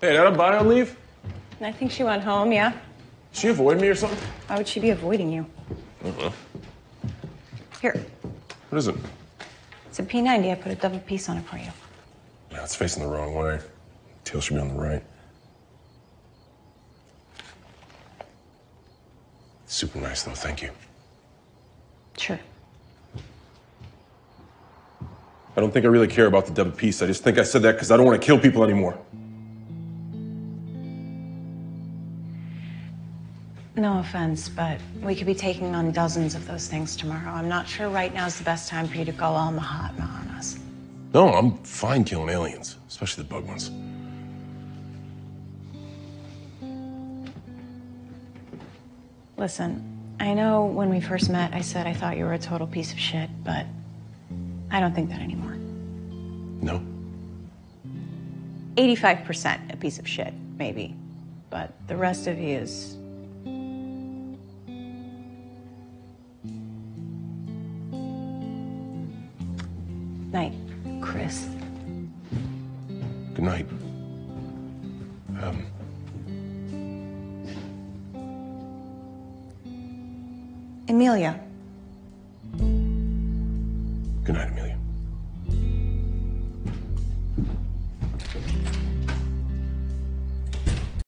Hey, did on leave? I think she went home, yeah? She avoid me or something? Why would she be avoiding you? Uh-huh. Here, What is it? it's a P90. I put a double piece on it for you. Yeah, it's facing the wrong way. Tail should be on the right. Super nice, though. Thank you. Sure. I don't think I really care about the double piece. I just think I said that because I don't want to kill people anymore. No offense, but we could be taking on dozens of those things tomorrow. I'm not sure right now is the best time for you to go all Mahatma on us. No, I'm fine killing aliens, especially the bug ones. Listen, I know when we first met, I said I thought you were a total piece of shit, but I don't think that anymore. No? 85% a piece of shit, maybe. But the rest of you is. Night, Chris. Good night. Um. Emilia. Good night, Emilia.